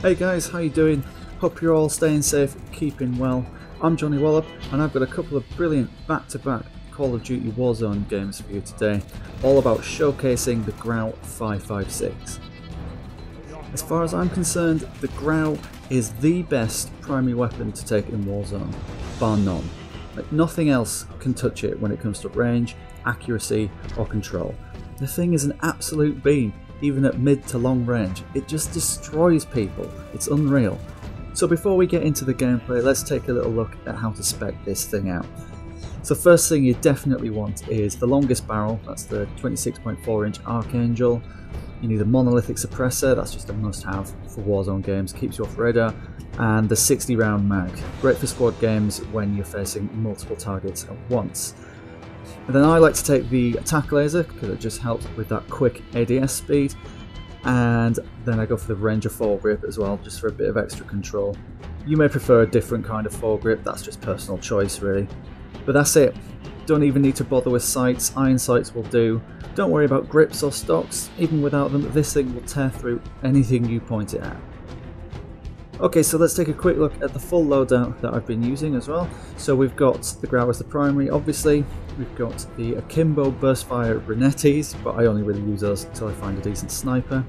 Hey guys, how you doing? Hope you're all staying safe, keeping well. I'm Johnny Wallop, and I've got a couple of brilliant back-to-back Call of Duty Warzone games for you today, all about showcasing the Grau 556. As far as I'm concerned, the Grau is the best primary weapon to take in Warzone, bar none. Like, nothing else can touch it when it comes to range, accuracy, or control. The thing is an absolute beam, even at mid to long range. It just destroys people. It's unreal. So before we get into the gameplay, let's take a little look at how to spec this thing out. So first thing you definitely want is the longest barrel, that's the 26.4 inch Archangel. You need a monolithic suppressor, that's just a must have for Warzone games, keeps you off radar. And the 60 round mag, great for squad games when you're facing multiple targets at once. And then I like to take the attack laser because it just helps with that quick ADS speed. And then I go for the Ranger foregrip as well, just for a bit of extra control. You may prefer a different kind of foregrip, that's just personal choice really. But that's it. Don't even need to bother with sights, iron sights will do. Don't worry about grips or stocks, even without them, this thing will tear through anything you point it at. Okay, so let's take a quick look at the full loadout that I've been using as well. So we've got the Grau as the primary, obviously. We've got the Akimbo Burstfire Renettis, but I only really use those until I find a decent sniper.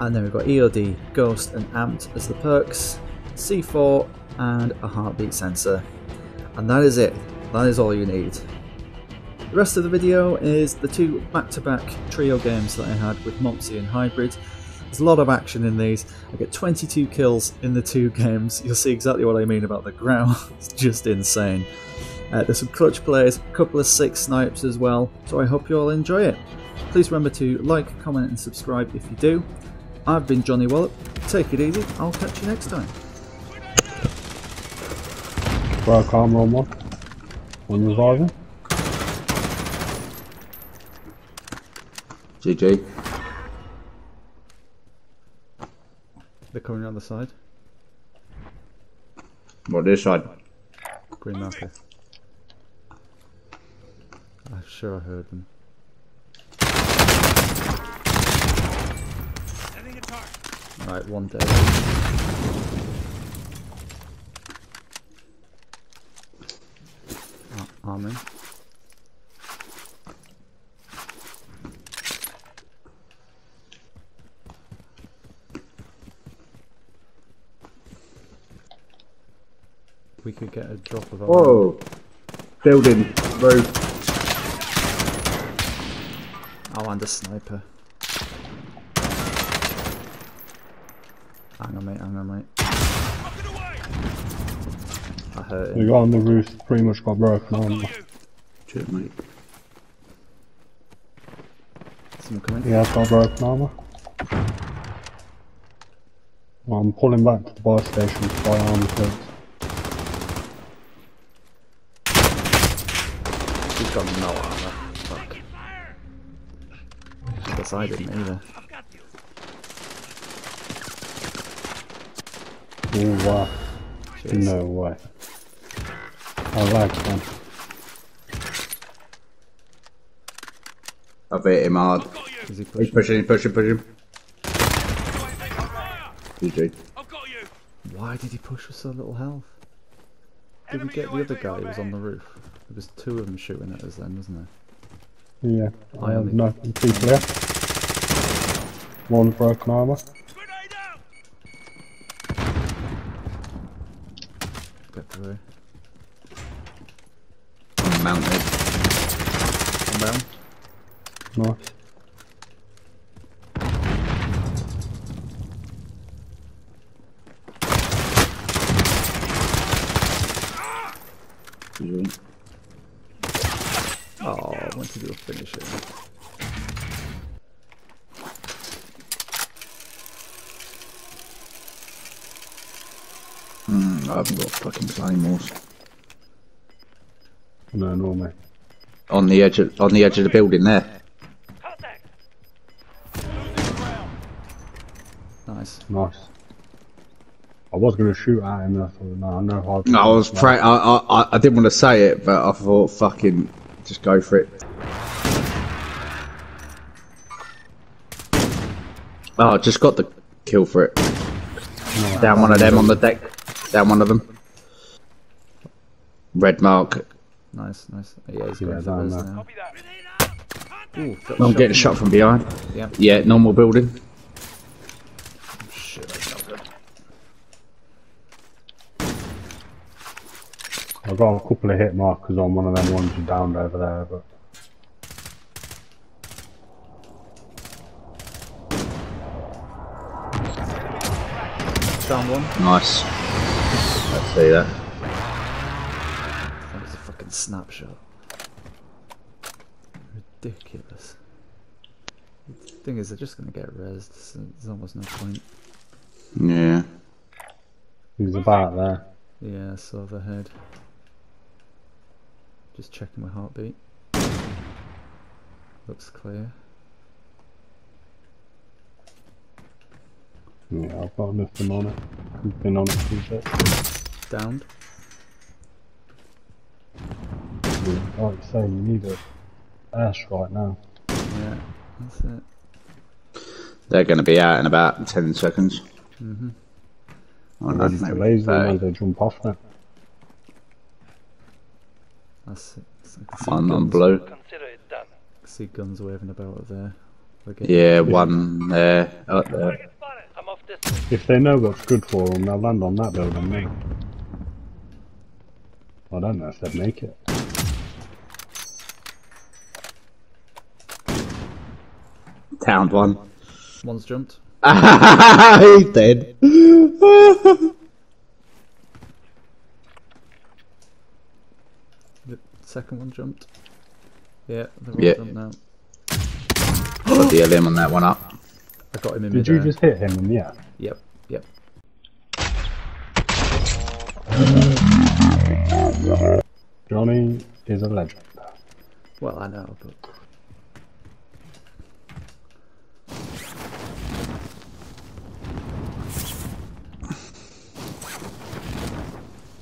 And then we've got EOD, Ghost and Amped as the perks, C4 and a heartbeat sensor. And that is it, that is all you need. The rest of the video is the two back-to-back -back trio games that I had with Mopsy and Hybrid. There's a lot of action in these. I get 22 kills in the two games. You'll see exactly what I mean about the Grau. it's just insane. Uh, there's some clutch plays, a couple of six snipes as well, so I hope you all enjoy it. Please remember to like, comment and subscribe if you do. I've been Johnny Wallop, take it easy, I'll catch you next time. Broke armor on one. One reviving. GG. They're coming around the side. What this side? Green marker. I'm sure I heard them. Right, one dead. Ar arming. We could get a drop of our Whoa! Building, roof. Oh, and a sniper. Hang on, mate, hang on, mate. I hurt The him. guy on the roof pretty much got broken armor. Shit, mate. Someone coming? He has got broken armor. Well, I'm pulling back to the buy station to buy armor plates. He's got no armor. Fuck. I guess I didn't either. Oh wow. Jeez. No way. I like man. I've hit him hard. Is he He's pushing? pushing, he's pushing, pushing. GG. Why did he push with so little health? Did we get the other guy who was on the roof? There was two of them shooting at us then, wasn't there? Yeah. I Uh, only- no, people here. One broken armor. Get through. I'm mounted. One down. Nice. GG. Oh, I went to do a finisher. Hmm, I haven't got fucking claymores. No, no, mate. On the edge of, on the edge of the building there. Nice. Nice. I was going to shoot at him and I thought, no, I know how No, I was pra- I, I, I didn't want to say it, but I thought, fucking, just go for it. Oh, I just got the kill for it. Down one of them on the deck. Down one of them. Red mark. Nice, nice. Yeah, he's Yeah, going for down res there. now. Copy that. Ooh, got I'm getting shot from behind. Yeah. Yeah, normal building. Shit, that's not good. I've got a couple of hit markers on one of them ones you downed over there, but Down one. Nice. Let's see that. Snapshot. Ridiculous. The Thing is, they're just gonna get rezzed, so there's almost no point. Yeah. he's about there. Yeah, I saw the head. Just checking my heartbeat. Looks clear. Yeah, I've got nothing on it. He's been on it too bit. Downed. Yeah, like you say, you need a ash right now. Yeah, that's it. They're going to be out in about 10 seconds. Mm-hmm. Oh, no, Ready to maybe laser them 30. as they jump off now. That's it. So I can see One on blue. It done. See guns waving about up there. They're Yeah, one there. Up there. I'm off this. If they know what's good for them, they'll land on that building, mate. I don't know if they'd make it. Town one. One's jumped. He's dead. The second one jumped. Yeah, they're all Yeah. jumped now. Got the LM on that one up. I got him in Did you just hit him in the air? Yep, yep. Johnny is a legend. Well, I know, but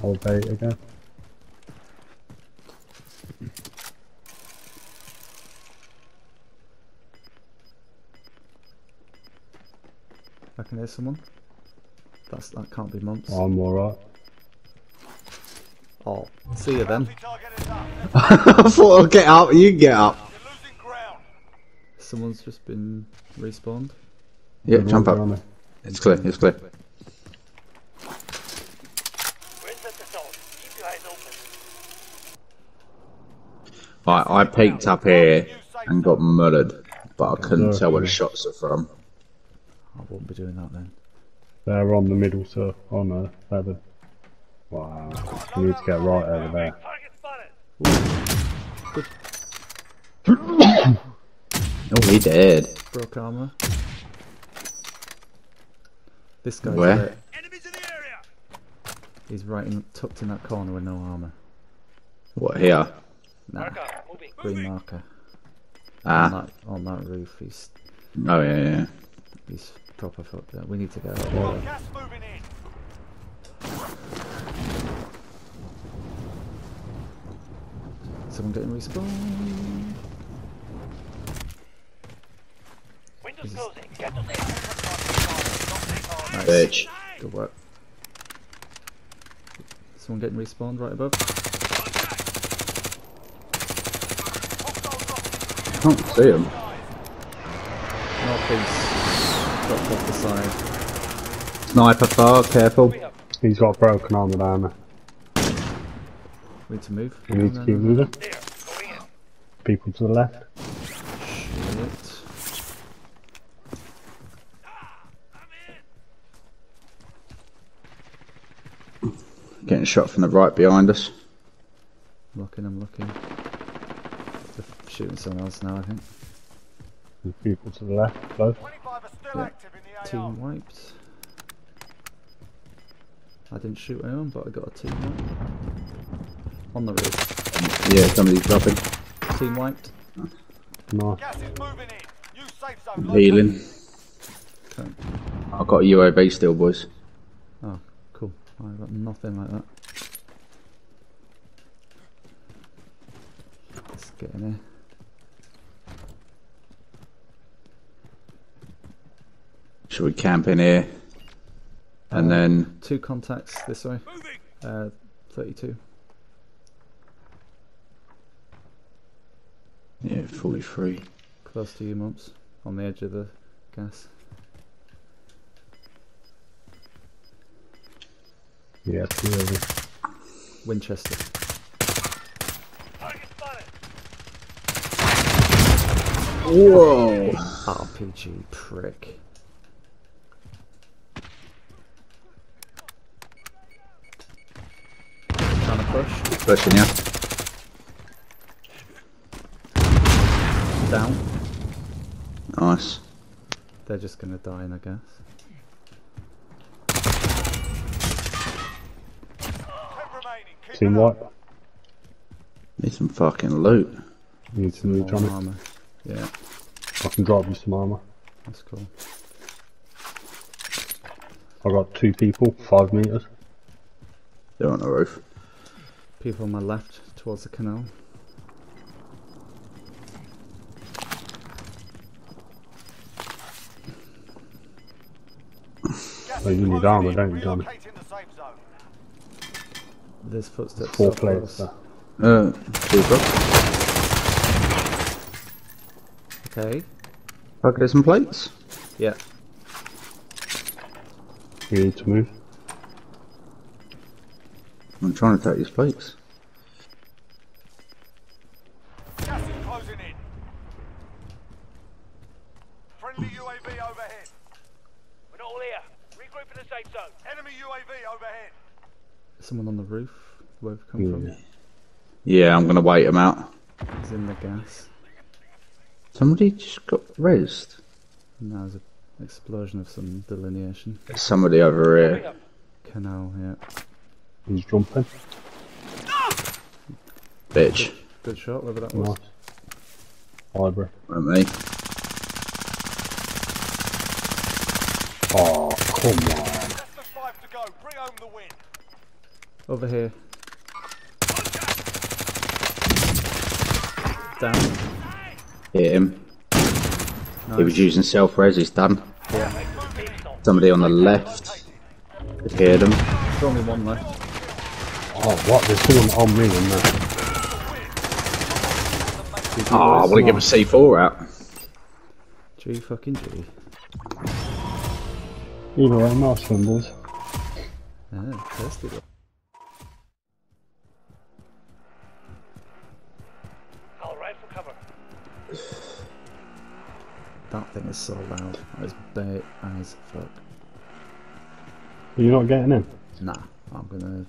I'll bait again. I can hear someone. That's that can't be months. Oh, I'm alright. Oh, see you then. Target is up. I thought I'd get up. You get up. You're losing ground. Someone's just been respawned. Yeah, jump up. It's clear. It's clear. We're inside the zone. Keep your eyes open. I, I peeked up here and got murdered, but I couldn't tell where the shots are from. I won't be doing that then. They're on the middle circle. Oh uh, no, they're the... Wow. You need to get right over there. Target. Oh, he dead. Broke armor. This guy's Where? there. Enemies in the area. He's right in, tucked in that corner with no armor. What here? Nah, Marker. Moving. Green marker. On Ah. that, on that roof, he's Oh yeah, yeah. he's proper fucked up. We need to go. out. Gas moving in. Someone getting respawned. Windows closing. Get to there. Nice. Bitch. Good work. Someone getting respawned right above. Can't see him. Northeast. Dropped off the side. Sniper far. Careful. He's got broken armor down there. We need to move. We need to keep no, no. moving. There. People to the left. Shit. Getting shot from the right behind us. Looking, I'm looking. They're shooting someone else now, I think. There's people to the left, both. 25 are still Yeah. active in the AR. Team wiped. I didn't shoot anyone, but I got a team wipe. On the roof. Yeah, somebody's dropping. Team wiped. Nice. Gas is moving in. New safe zone. Healing. Okay. I've got a UAV still, boys. Oh, cool. I've got nothing like that. Let's get in here. Should we camp in here? And then Two contacts this way. Uh, 32. yeah, forty-three. Close to you, Mumps. On the edge of the gas. Yeah, two of them. Winchester. Target spotted. Whoa! RPG prick. Trying to push. Pushing yeah. Down. Nice. They're just gonna die, in, I guess. Ten remaining. Keep Team it white. up. Need some fucking loot. You need some loot, More Johnny. armor. Yeah, I can drop you some armor. that's cool. I got two people, five meters. They're on the roof. People on my left towards the canal. Gas Oh, you need armor, don't you, Johnny? Relocating the safe zone. There's footsteps. Four so plates Uh, super. Okay. Fuck, there's some plates. Yeah. You need to move. I'm trying to take these plates. Gas is closing in. Friendly UAV overhead. We're not all here. Regroup in the safe zone. Enemy UAV overhead. Someone on the roof. Where we've come from. Yeah. Yeah, I'm gonna wait them out. He's in the gas. Somebody just got raised. And there's an explosion of some delineation. Somebody over here. Canal, yeah. He's jumping. Bitch. Good shot, whoever that was. Nice. Library. Not me. Oh, come on. Less five to go. Bring home the win. Over here. Down. Hit him. Nice. He was using self res, he's done. Yeah. Somebody on the left. Could hear them. There's only one left. Oh, what? There's someone on me in there. Oh, I want to give a C4 out. G fucking G. Either way, nice one, boys. Ah, thirsty one. All right for cover. That thing is so loud. That is bait as fuck. You're not getting in? Nah, I'm gonna.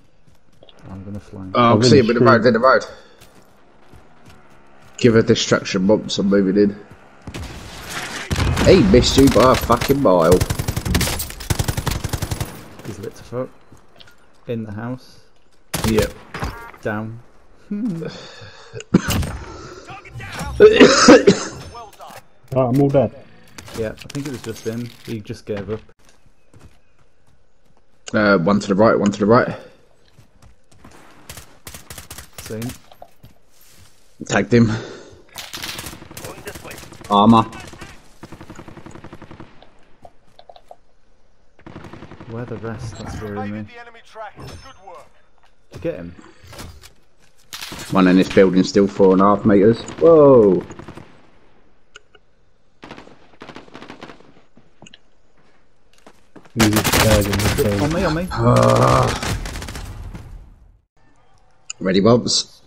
I'm gonna flank. Oh, I I'm can see in him in the the road, in the road. Give a distraction bumps, I'm moving in. He missed you by a fucking mile. He's lit to fuck. In the house. Yep. Down. Well done. Right, I'm all dead. Yeah, I think it was just him. He just gave up. Uh, one to the right, one to the right. Seen. Tagged him. Going this way. Armour. Where the rest? That's worrying me. Evaded the enemy track. Good work. Did you get him? One in this building still four and a half metres. Whoa! He's upstairs in the On me, on me. Ready, Bobs?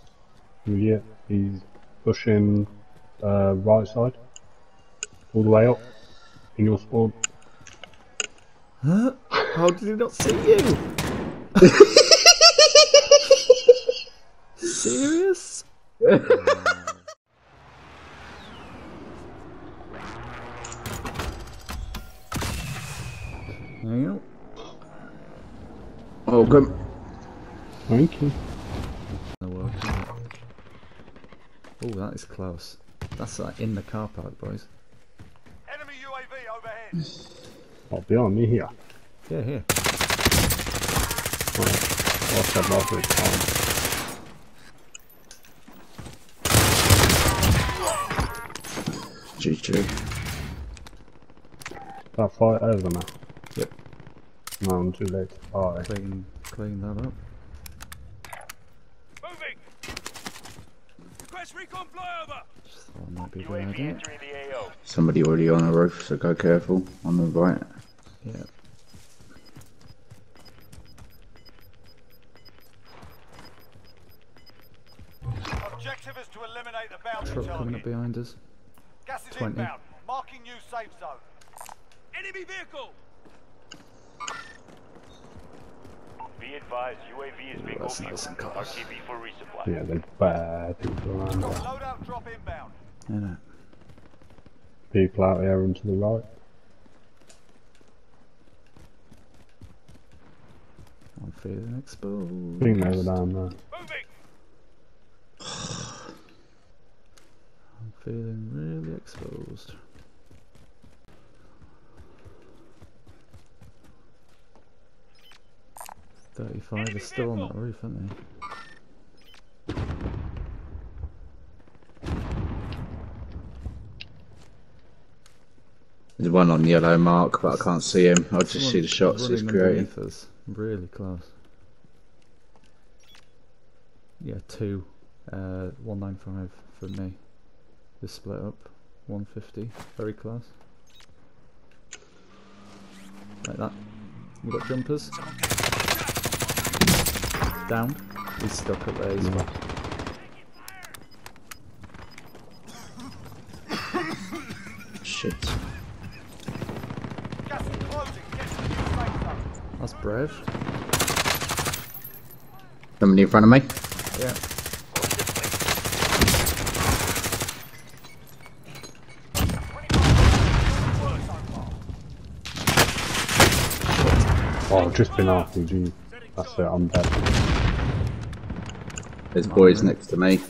Yeah, he's pushing uh, right side. All the way up. In your spawn. Huh? How did he not see you? Serious? There you Oh, good. Thank you. Oh, that is close. That's like in the car park, boys. Enemy UAV overhead. Oh, behind me here. Yeah, here. I said last week. Um, GG. that fight over now. Yep. No, I'm too late to buy. Clean, clean that up. Moving! Request recon flyover! Just thought it might be a good UAV idea. entering the AO. Somebody already on the roof, so go careful on the right. Yeah. Objective is to eliminate the bounty Truck coming up behind us. Gas is 20. inbound. Marking new safe zone. Enemy vehicle! Be advised, UAV is being that's nice and close. RTB for resupply. Yeah, there's bad people around there. Loadout drop inbound. Innit? People out here and to the right. I'm feeling I exposed. think they were down there. I'm feeling really exposed. Thirty-five is still on that roof, aren't they? There's one on yellow mark, but I can't see him. I just see the shots he's creating. us, really close. Yeah, two. Uh, 195 for me. This split up. 150. Very close. Like that. You got jumpers? Down. He's stuck up there. He's Yeah. Shit. Gas is closing. Get to the new safe zone. That's. Somebody in front of me? Yeah. Oh, I've just been RPG. That's it, I'm dead. There's boys next to me.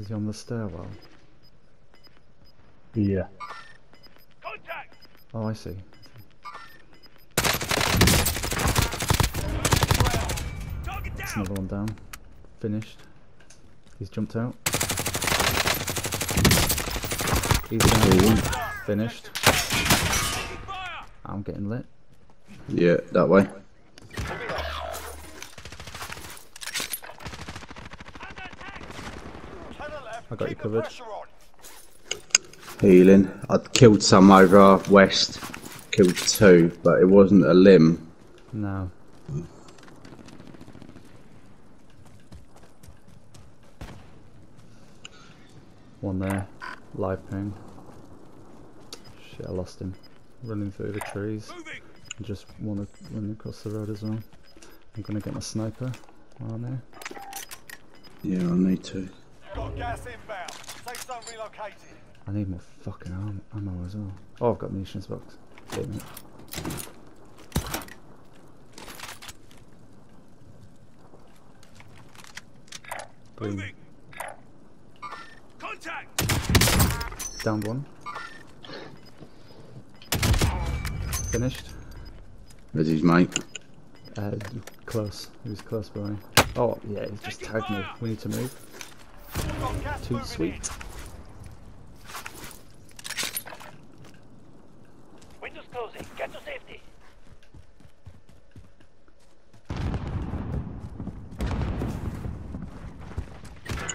Is he on the stairwell? Yeah. Contact! Oh, I see. That's another one down. Finished. He's jumped out. He's down. Oh, Finished. I'm getting lit. Yeah, that way. Under attack! To the left. I got you covered. Healing. I'd killed some over west. Killed two, but it wasn't a limb. No. One there. Live ping. Shit, I lost him. Running through the trees. Moving! Just one a- running across the road as well. I'm gonna get my sniper on there. Yeah, I need to. Got gas inbound. Safe zone relocated. I need more fucking arm- ammo as well. Oh, I've got munitions box. Damn it. Green. Moving! Contact! Down one. Finished. There's his mate. Uh, close. He was close by. Oh, yeah, he just tagged me. We need to move. Got gas Too sweet. Windows closing. Get to safety.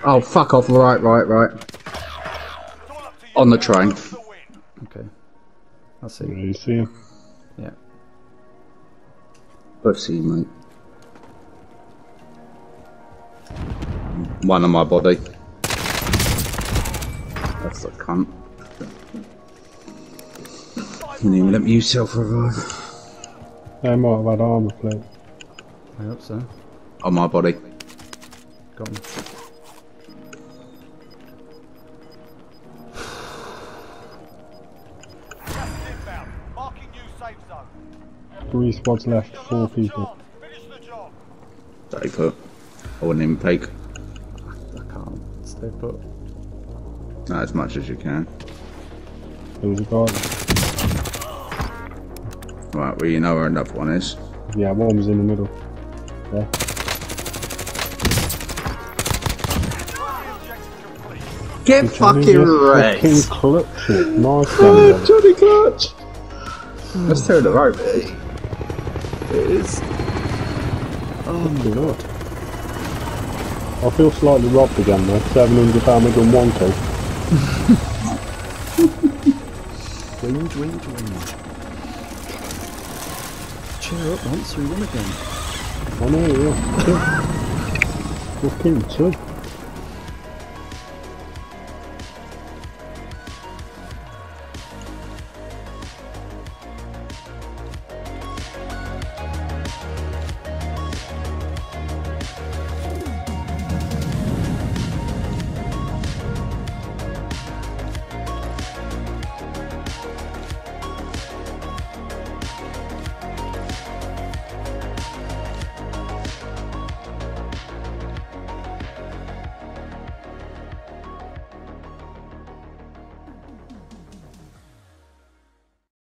Oh, fuck off. Right, right, right. It's all up to you. On the train. Whoever wins the win. Okay. I'll Yeah, see. you see him? Yeah. Pussy, mate. One on my body. That's the cunt. You didn't even let me use self revive. They might have had armour plate. I hope so. On my body. Got him. Gas is inbound. Marking new safe zone. Three squads left, four people. chance. Finish the job. Stay put. I wouldn't even peek. I can't stay put. Not as much as you can. Who's gone? Right, well you know where another one is. Yeah, one was in the middle. Yeah. Get fucking wrecked! Fucking clutch it, nice. Johnny clutch! Let's turn the rope, eh? It is. Oh my god. I feel slightly robbed again though, 700 pound gun one kill. Range, range, range. Cheer up once we won again. I know, yeah. Fucking two.